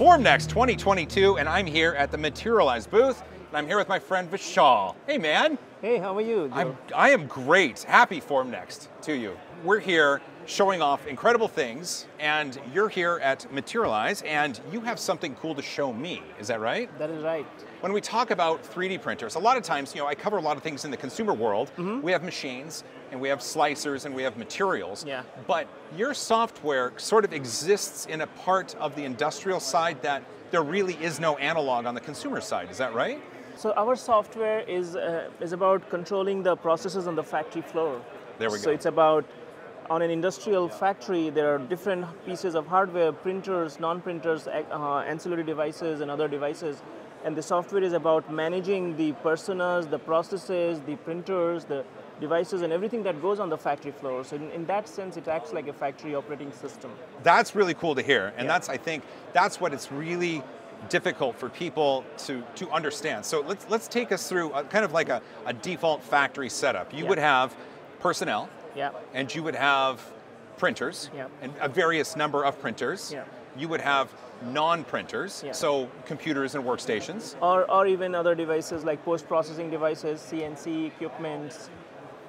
Formnext 2022, and I'm here at the Materialise booth, and I'm here with my friend Vishal. Hey man. Hey, how are you? Joe? I'm, I am great. Happy Formnext to you. We're here showing off incredible things, and you're here at Materialise, and you have something cool to show me. Is that right? That is right. When we talk about 3D printers, a lot of times, you know, I cover a lot of things in the consumer world. Mm-hmm. We have machines, and we have slicers, and we have materials. Yeah. But your software sort of exists in a part of the industrial side that there really is no analog on the consumer side. Is that right? So our software is uh, is about controlling the processes on the factory floor. There we go. So it's about on an industrial factory, there are different pieces of hardware, printers, non-printers, uh, ancillary devices, and other devices. And the software is about managing the personas, the processes, the printers, the devices, and everything that goes on the factory floor. So in, in that sense, it acts like a factory operating system. That's really cool to hear, and Yeah. that's I think that's what it's really difficult for people to to understand. So let's let's take us through a, kind of like a, a default factory setup. You Yeah. would have personnel, Yeah. and you would have printers, Yeah. and a various number of printers. Yeah. You would have non-printers, Yeah. so computers and workstations. or, or even other devices like post-processing devices, CNC equipments,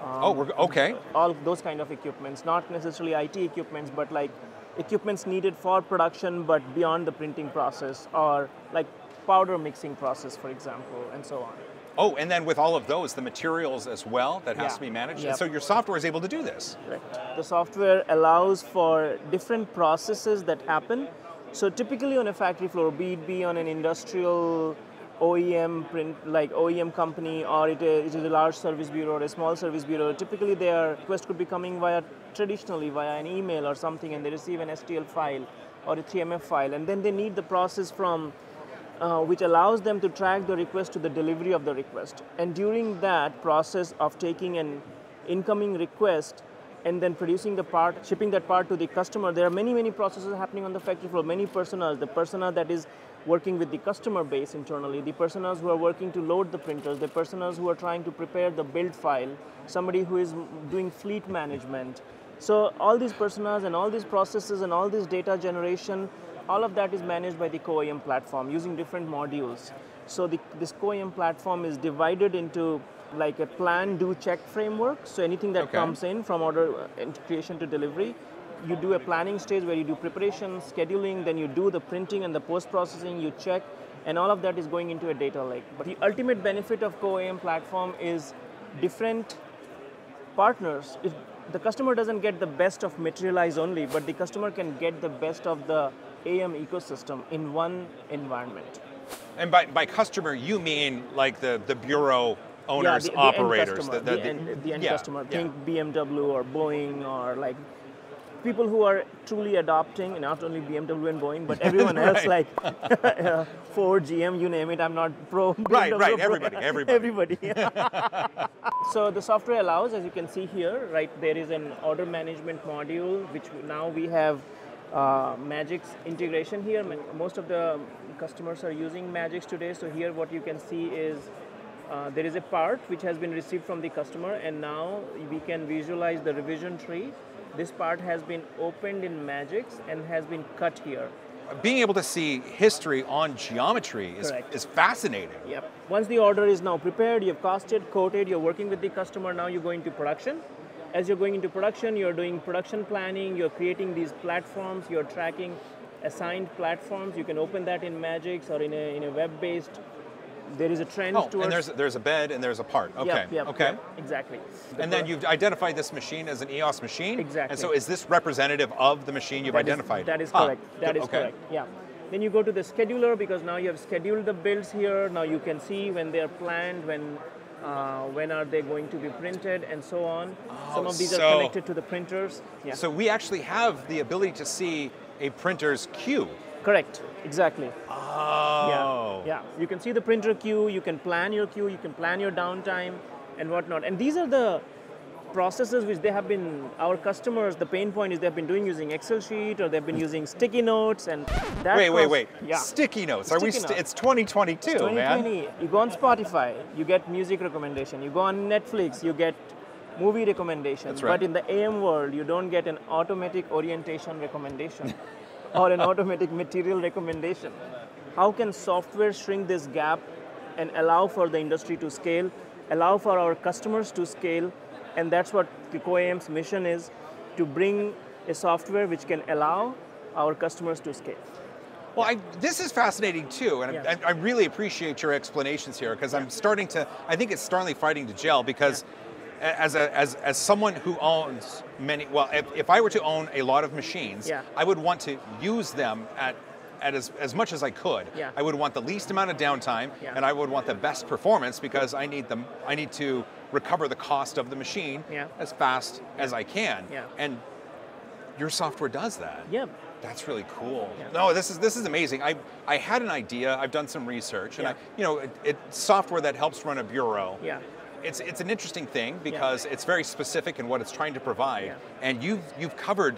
um, oh, we're, okay. all those kind of equipments, not necessarily IT equipments, but like equipments needed for production but beyond the printing process, or like powder mixing process, for example, and so on. Oh, and then with all of those, the materials as well that has Yeah. to be managed. Yep. So your software is able to do this. Correct. The software allows for different processes that happen. So typically on a factory floor, be it be on an industrial OEM print like OEM company or it is, it is a large service bureau or a small service bureau, typically their request could be coming via traditionally via an email or something and they receive an STL file or a TMF file and then they need the process from uh, which allows them to track the request to the delivery of the request. And during that process of taking an incoming request and then producing the part, shipping that part to the customer, there are many, many processes happening on the factory floor, many personas. The persona that is working with the customer base internally, the personas who are working to load the printers, the personas who are trying to prepare the build file, somebody who is doing fleet management. So all these personas and all these processes and all this data generation, all of that is managed by the CoAM platform using different modules. So the, this CoAM platform is divided into like a plan, do, check framework. So anything that Okay. comes in from order uh, creation to delivery, you do a planning stage where you do preparation, scheduling, then you do the printing and the post-processing, you check, and all of that is going into a data lake. But the ultimate benefit of CoAM platform is different partners. If the customer doesn't get the best of Materialise only, but the customer can get the best of the AM ecosystem in one environment. And by, by customer, you mean like the, the bureau owners, yeah, the, operators. The end customer, the, the- end, the end yeah, customer. yeah. Think BMW or Boeing or like people who are truly adopting, not only BMW and Boeing, but everyone else like Ford, GM, you name it. I'm not pro. Right, right, pro- everybody, everybody. everybody. so the software allows, as you can see here, right, there is an order management module, which now we have uh, Magics integration here. Most of the customers are using Magics today. So here what you can see is uh, there is a part which has been received from the customer and now we can visualize the revision tree. This part has been opened in Magics and has been cut here. Being able to see history on geometry is, Correct. is fascinating. Yep. Once the order is now prepared, you've costed, quoted, you're working with the customer, now you're going to production. As you're going into production, you're doing production planning, you're creating these platforms, you're tracking assigned platforms. You can open that in Magics or in a, in a web-based. There is a trend Oh, towards. and there's, there's a bed and there's a part. Okay, Yep, yep, okay. yep, exactly. The And then you've identified this machine as an EOS machine. Exactly. And so is this representative of the machine you've That is- identified? that is correct. That is okay. correct. Yeah. Then you go to the scheduler because now you have scheduled the builds here. Now you can see when they are planned, when uh, when are they going to be printed, and so on. Some of these so- are connected to the printers. Yeah. So we actually have the ability to see a printer's queue. correct. Exactly. Oh. Yeah. Yeah. You can see the printer queue. You can plan your queue. You can plan your downtime and whatnot. And these are the processes which they have been our customers the pain point is they've been doing using excel sheet or they've been using sticky notes and that Wait, wait, wait. yeah Sticky notes. Are we? St- notes. it's 2022, man. 2020 you go on spotify you get music recommendation you go on netflix you get movie recommendation. That's right. but in the am world you don't get an automatic orientation recommendation or an automatic material recommendation. How can software shrink this gap and allow for the industry to scale, allow for our customers to scale, and that's what the CoAM's mission is, to bring a software which can allow our customers to scale. Well, I, this is fascinating too, and Yeah. I, I really appreciate your explanations here because I'm starting to. I think it's starting fighting to gel because, a- as a as as someone who owns many, well, if, if I were to own a lot of machines, Yeah. I would want to use them at. At as, as much as I could, Yeah. I would want the least amount of downtime, Yeah. and I would want the best performance because I need them. I need to recover the cost of the machine Yeah. as fast as I can. Yeah. And your software does that. Yeah, That's really cool. Yeah. No, this is this is amazing. I I had an idea. I've done some research, and Yeah. I, you know, it, it's software that helps run a bureau. yeah, It's it's an interesting thing because it's very specific in what it's trying to provide, Yeah. and you've you've covered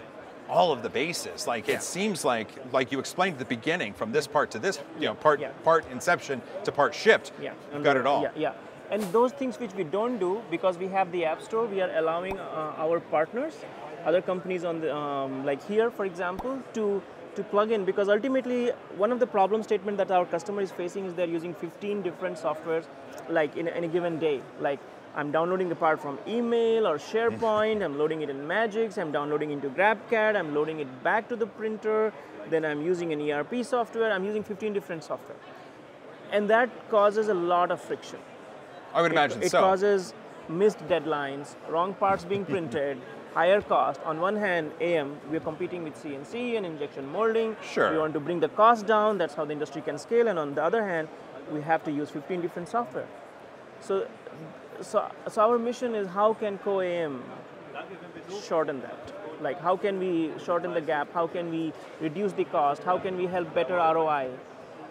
all of the bases. Like Yeah. it seems like like you explained at the beginning, from this part to this, you know, part Yeah. part inception to part shipped. yeah. Got it all. Yeah, yeah. And those things which we don't do because we have the App Store, we are allowing uh, our partners, other companies on the um, like here, for example, to to plug in because ultimately one of the problem statement that our customer is facing is they're using 15 different softwares like in, in a given day. Like I'm downloading the part from email or SharePoint, I'm loading it in Magics, I'm downloading into GrabCAD, I'm loading it back to the printer, then I'm using an ERP software, I'm using 15 different software. And that causes a lot of friction. I would It- imagine it, so. It causes missed deadlines, wrong parts being printed, higher cost. On one hand, AM, we're competing with CNC and injection molding. Sure. We want to bring the cost down, that's how the industry can scale. And on the other hand, we have to use 15 different software. So, so, so our mission is how can CoAM shorten that? Like how can we shorten the gap? How can we reduce the cost? How can we help better ROI?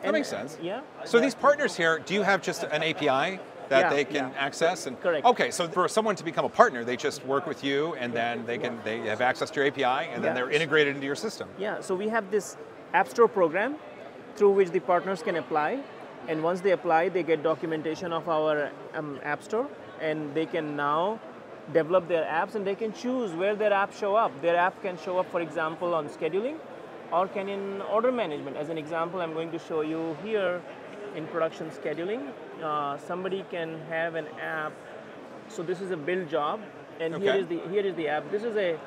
That makes sense. Yeah. So Yeah. these partners here, do you have just an API that Yeah, they can yeah. access? And Correct. Okay, so for someone to become a partner, they just work with you, and then they can they have access to your API, and then Yeah. they're integrated into your system. Yeah, so we have this App Store program through which the partners can apply. And once they apply, they get documentation of our um, App Store and they can now develop their apps and they can choose where their apps show up. Their app can show up, for example, on scheduling or can in order management. As an example, I'm going to show you here in production scheduling. Uh, somebody can have an app. So this is a build job and here Okay. is the here is the app. This is a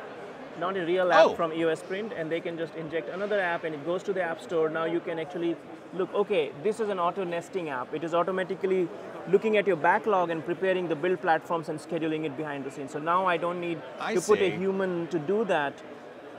not a real app Oh. from EOS Print, and they can just inject another app, and it goes to the App Store. Now you can actually look. Okay, this is an auto nesting app. It is automatically looking at your backlog and preparing the build platforms and scheduling it behind the scenes. So now I don't need I to put a human to do that.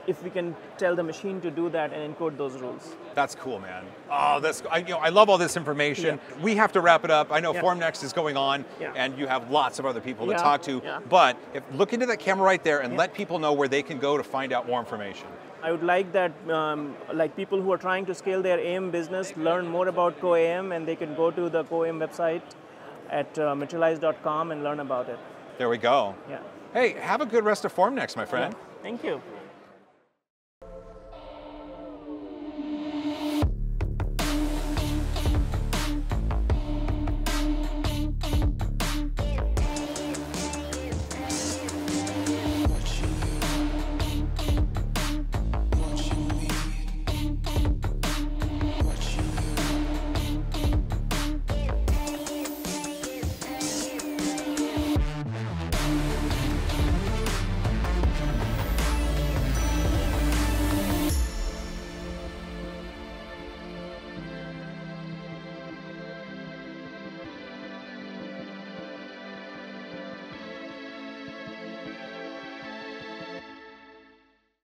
If we can tell the machine to do that and encode those rules. That's cool, man. Oh, that's I, you know I love all this information. We have to wrap it up. I know Yeah. FormNext is going on, Yeah. and you have lots of other people to talk to. yeah. But if, look into that camera right there and Yeah. let people know where they can go to find out more information. I would like that, um, like people who are trying to scale their AM business, learn more about CoAM, and they can go to the CoAM website at uh, materialise.com and learn about it. There we go. Yeah. Hey, have a good rest of FormNext, my friend. Thank you.